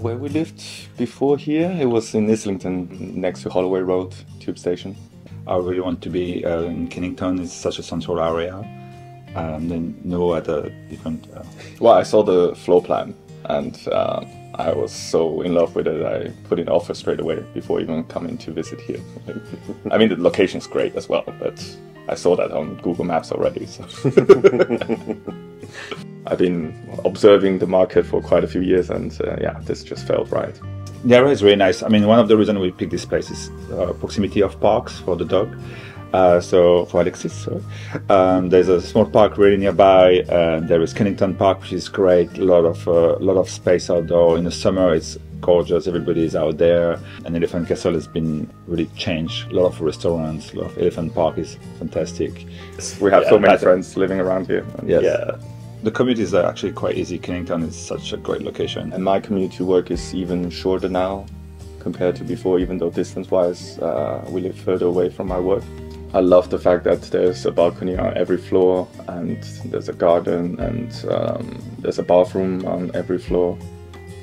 Where we lived before here, it was in Islington, next to Holloway Road tube station. I really want to be uh, in Kennington. It's such a central area. Um, then no other different. Uh... Well, I saw the floor plan and uh, I was so in love with it. I put in offer straight away before even coming to visit here. I mean, the location's great as well, but I saw that on Google Maps already. So. I've been observing the market for quite a few years, and uh, yeah, this just felt right. The area is really nice. I mean, one of the reasons we picked this place is uh, proximity of parks for the dog. Uh, so for Alexis, sorry. Um, there's a small park really nearby. Uh, there is Kennington Park, which is great. A lot of a uh, lot of space outdoor. In the summer, it's gorgeous. Everybody is out there. And Elephant Castle has been really changed. A lot of restaurants. A lot of Elephant Park is fantastic. We have yeah, so many friends living around here. Yes. Yeah. The commute is actually quite easy. Kennington is such a great location. And my commute to work is even shorter now compared to before, even though distance-wise uh, we live further away from my work. I love the fact that there's a balcony on every floor and there's a garden and um, there's a bathroom on every floor.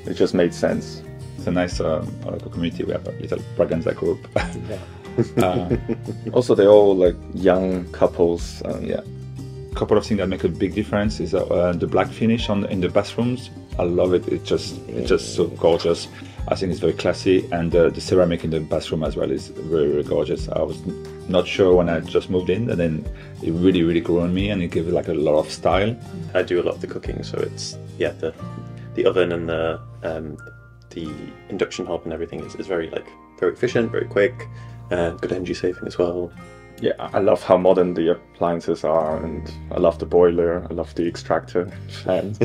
It just made sense. It's a nice uh, local community. We have a little Braganza group. uh, also, they're all like young couples. And yeah couple of things that make a big difference is uh, the black finish on in the bathrooms. I love it. It's just it's just so gorgeous. I think it's very classy, and uh, the ceramic in the bathroom as well is very, very gorgeous. I was not sure when I just moved in, and then it really, really grew on me, and it gave it like a lot of style. I do a lot of the cooking, so it's yeah the the oven and the um, the induction hob and everything is, is very like very efficient, very quick, uh, good energy saving as well yeah, I love how modern the appliances are, and I love the boiler. I love the extractor, and,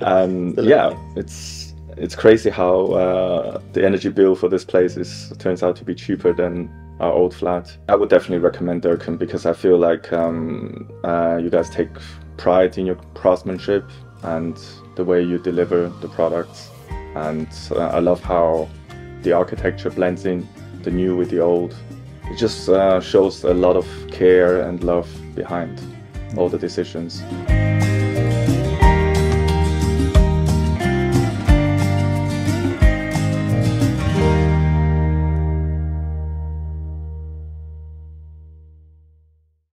and yeah, it's it's crazy how uh, the energy bill for this place is turns out to be cheaper than our old flat. I would definitely recommend Durkan because I feel like um, uh, you guys take pride in your craftsmanship and the way you deliver the products, and uh, I love how the architecture blends in the new with the old it just uh, shows a lot of care and love behind all the decisions.